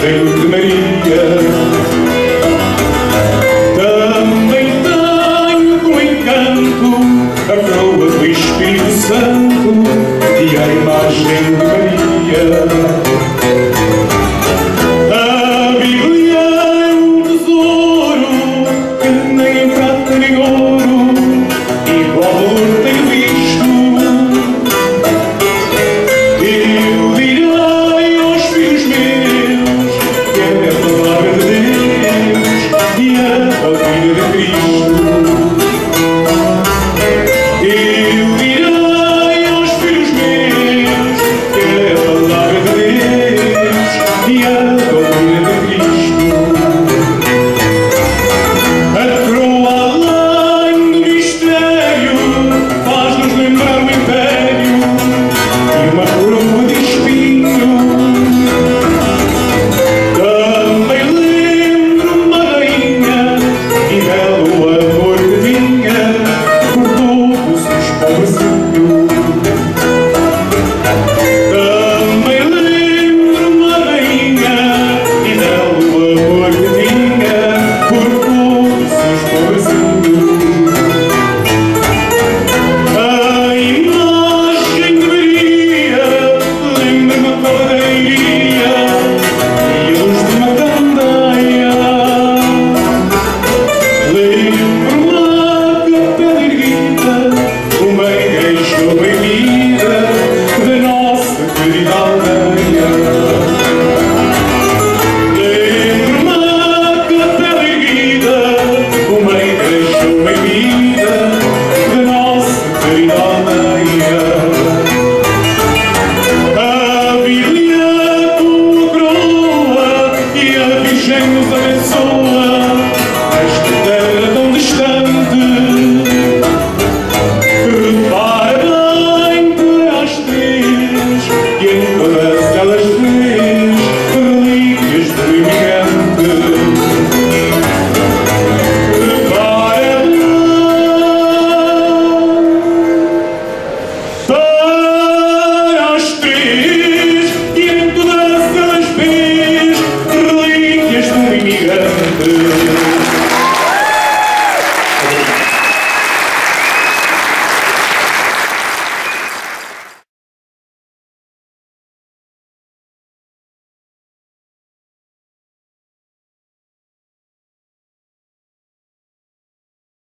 de Maria. Também tenho como encanto a coroa do Espírito Santo e a imagem de I'll. Lord.